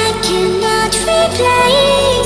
I cannot replace